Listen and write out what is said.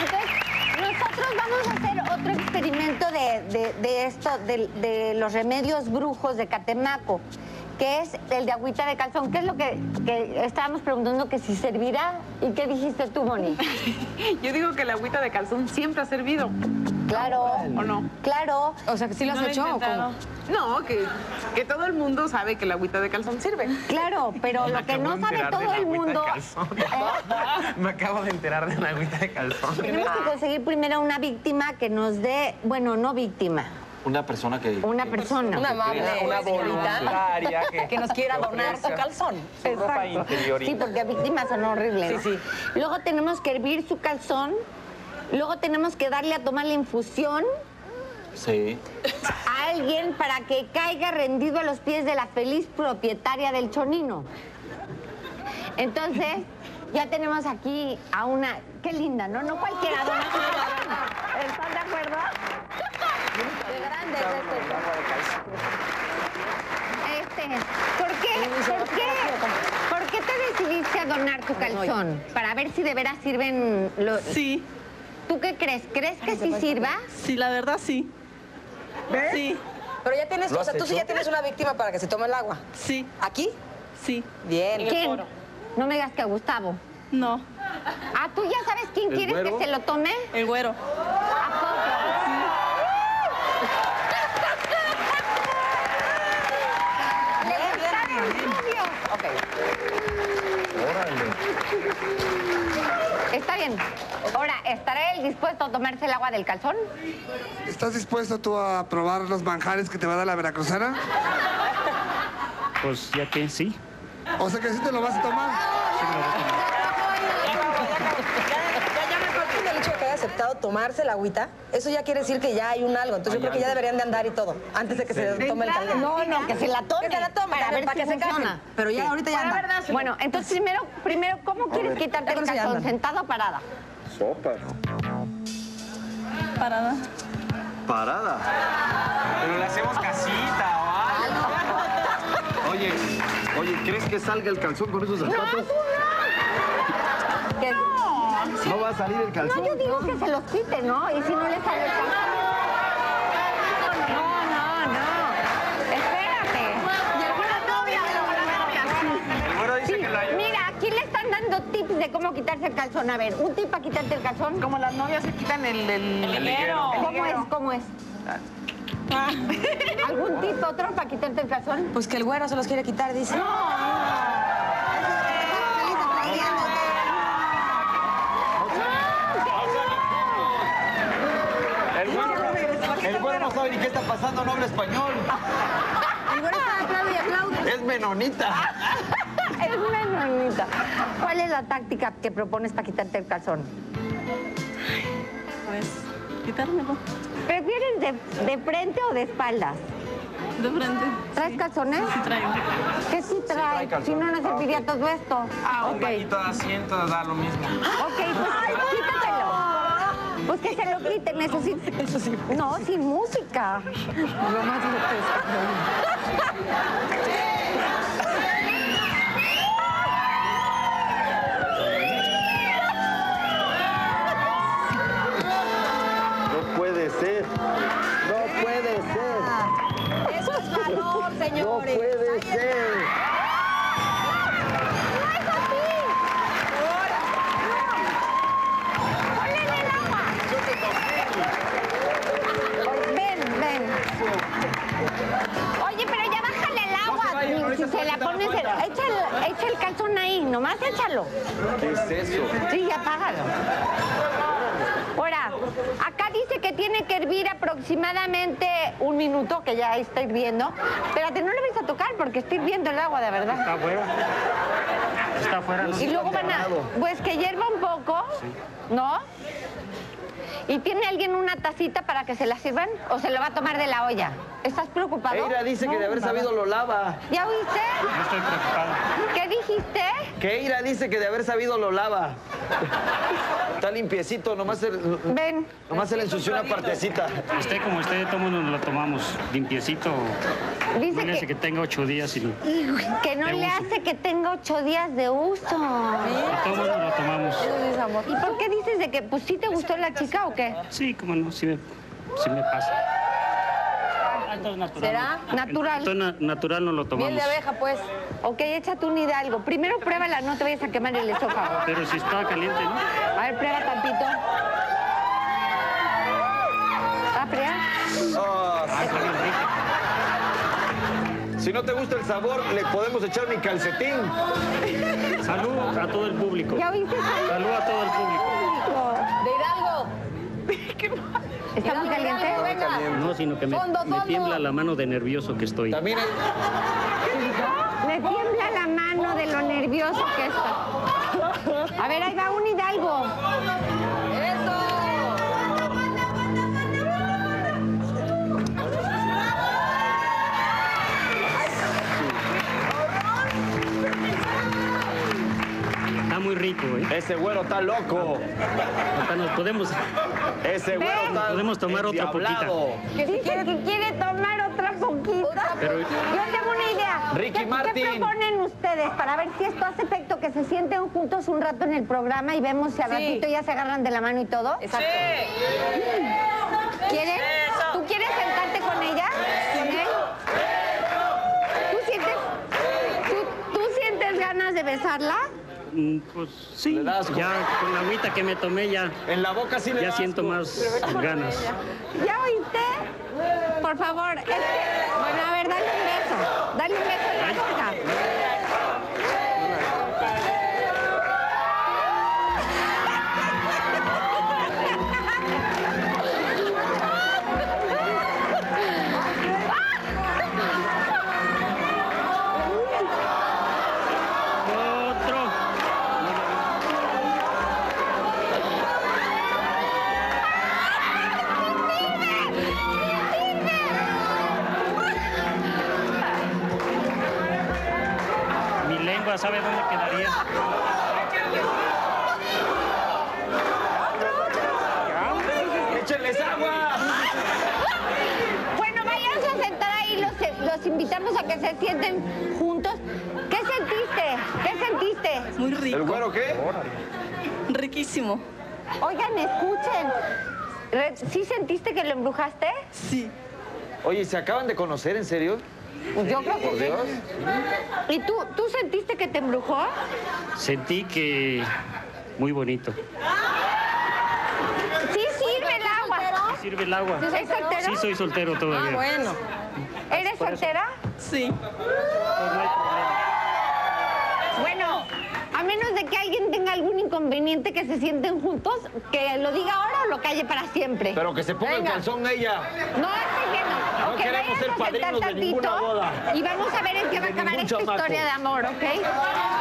Entonces, nosotros vamos a hacer otro experimento de, esto, de los remedios brujos de Catemaco, que es el de agüita de calzón. ¿Qué es lo que, que estábamos preguntando que si servirá? ¿Y qué dijiste tú, Moni? Yo digo que la agüita de calzón siempre ha servido. Claro. ¿O no? Claro. O sea, que sí lo has ¿No he hecho o intentado? cómo? No, que, que todo el mundo sabe que la agüita de calzón sirve. Claro, pero lo que no sabe todo el mundo. ¿eh? Me acabo de enterar de la agüita de calzón. Tenemos que conseguir primero una víctima que nos dé, bueno, no víctima, Una persona que... una persona. Una amable Una voluntaria que, que nos quiera donar su calzón. Su ropa interior. Sí, porque víctimas son horribles. ¿no? Sí, sí. Luego tenemos que hervir su calzón. Luego tenemos que darle a tomar la infusión Sí. a alguien para que caiga rendido a los pies de la feliz propietaria del chonino. Entonces, ya tenemos aquí a una. Qué linda, ¿no? No cualquiera. ¿Están de acuerdo? Este. Este, ¿por qué? ¿Por qué? ¿Por qué te decidiste a donar tu calzón? Para ver si de veras sirven los... Sí, ¿Tú qué crees? ¿Crees que sí sirva? sí, la verdad sí. Sí, Pero ya tienes, ¿Lo o sea, tú sí ya tienes una víctima para que se tome el agua. sí, ¿Aquí? sí. Bien. ¿Quién? No me digas que Gustavo. No, Ah, ¿tú ya sabes quién ¿El quieres güero? que se lo tome? el güero. Ok. Está bien. Ahora, ¿estará él dispuesto a tomarse el agua del calzón? ¿Estás dispuesto tú a probar los manjares que te va a dar la veracruzana? Pues ya que sí. O sea que sí te lo vas a tomar ya me parece del tomarse la agüita. Eso ya quiere decir que ya hay un algo. Entonces yo creo que ya deberían de andar y todo. Antes de que se tome el caldero. No, no, que se la tome. Que se la tome, para ver para si que se funciona. casen. Pero ya ahorita ya anda. Bueno, entonces primero, primero ¿cómo quieres quitarte el calzón? andan. ¿Sentado o parada? Parada. Parada. Pero le hacemos casita o algo. Oye, oye, ¿crees que salga el calzón con esos zapatos? Que- No va a salir el No, calzón. yo digo que se los quite, ¿no? Y si no le sale el calzón. No, no, no. Espérate. El güero dice Sí, que lo ayuda. mira, aquí le están dando tips de cómo quitarse el calzón. A ver, un tip para quitarte el calzón. Como las novias se quitan el... El, El liguero. ¿Cómo es? ¿Cómo es? ¿Algún tip otro para quitarte el calzón? Pues que el güero se los quiere quitar, dice. El güero, el güero no sabe ni qué está pasando, no habla español. Está. Es menonita. Es una enormita. ¿Cuál es la táctica que propones para quitarte el calzón? Pues, quitármelo. ¿Prefieres de, de frente o de espaldas? De frente. ¿Traes calzones? Sí traigo. ¿Qué sí trae? Si no, no serviría todo esto. Ah, un ok. bañito de asiento da lo mismo. Ok, pues quítatelo. Pues que se lo quiten, eso sí. Eso sí. No, sin música. Lo más No puede ser. No puede ser. Eso es valor, No señores. puede Ahí está. ser. La pones, el- echa, el, echa el calzón ahí, nomás échalo. ¿Qué es eso? Sí, ya apágalo. Ahora, acá dice que tiene que hervir aproximadamente un minuto, que ya está hirviendo. Espérate, no le vais a tocar porque está hirviendo el agua, de verdad. Está afuera. Está afuera. ¿no? Y luego van a, pues que hierva un poco, ¿no? ¿Y tiene alguien una tacita para que se la sirvan o se lo va a tomar de la olla? ¿Estás preocupado? Eira dice que de haber sabido lo lava. ¿Ya oíste? No estoy preocupado. ¿Qué dijiste? Que Eira dice que de haber sabido lo lava. Está limpiecito, nomás se, Ven. nomás se le ensució una partecita. Esté como esté, todo mundo nos lo tomamos limpiecito. Dice No le hace que, que tenga ocho días y que no le uso. hace que tenga ocho días de uso. a todo mundo lo tomamos. Sí. ¿Y por qué dices de que, pues sí te gustó la chica o qué? Sí, cómo no, sí me, sí me pasa. Ah, natural. ¿Será? Natural. Entonces, na- natural no lo tomamos. Miel de abeja, pues. Ok, échate un hidalgo. Primero pruébala, no te vayas a quemar el esófago. Pero si está caliente, ¿no? A ver, prueba tantito. ¿Está fría? Ah, Ah, rica. Si no te gusta el sabor, le podemos echar mi calcetín. Salud a todo el público. ¿Ya oíste? Salud a todo el público. De Hidalgo. ¿Está muy caliente? Venga. No, sino que me, Fondo, me tiembla la mano de nervioso que estoy. También hay- Me tiembla la mano de lo nervioso que está. A ver, ahí va un hidalgo. Rico, ¿eh? Ese güero está loco. Hasta nos podemos... Ese güero está Podemos tomar otra endiablado. Dice que quiere tomar otra poquita. Pero- Yo tengo una idea. Ricky ¿Qué, Martin. ¿Qué proponen ustedes para ver si esto hace efecto que se sienten juntos un rato en el programa y vemos si al Sí. ratito ya se agarran de la mano y todo? Exacto. ¿Quieres? ¿Tú quieres sentarte con ella? ¿Con él? ¿Tú sientes, tú, tú sientes ganas de besarla? Mm, Pues sí, Le das con- ya con la agüita que me tomé ya, En la boca sí le ya das siento asco. más ganas. ¿Ya oíste? Por favor, es que, bueno, sabe dónde quedaría. ¡Échenles agua! Bueno, váyanse a sentar ahí, los, los invitamos a que se sienten juntos. ¿Qué sentiste? ¿Qué sentiste? Muy ¿El rico. güero qué? Riquísimo. Oigan, escuchen. ¿Sí sentiste que lo embrujaste? Sí. Oye, ¿se acaban de conocer, en serio? Pues yo creo que Por sí. Dios. ¿Y tú, tú sentiste que te embrujó? Sentí que muy bonito. Sí sirve el agua. ¿Sirve el agua? ¿Es soltero? Sí, soy soltero Ah, todavía. bueno. ¿Eres soltera? Sí. Pues. Bueno, a menos de que alguien tenga algún inconveniente que se sienten juntos, que lo diga ahora o lo calle para siempre. Pero que se ponga el Venga. calzón ella. No. No Ok, queremos ser padrinos de ninguna tantito boda. Y vamos a ver en qué va a acabar esta historia de amor, ¿ok?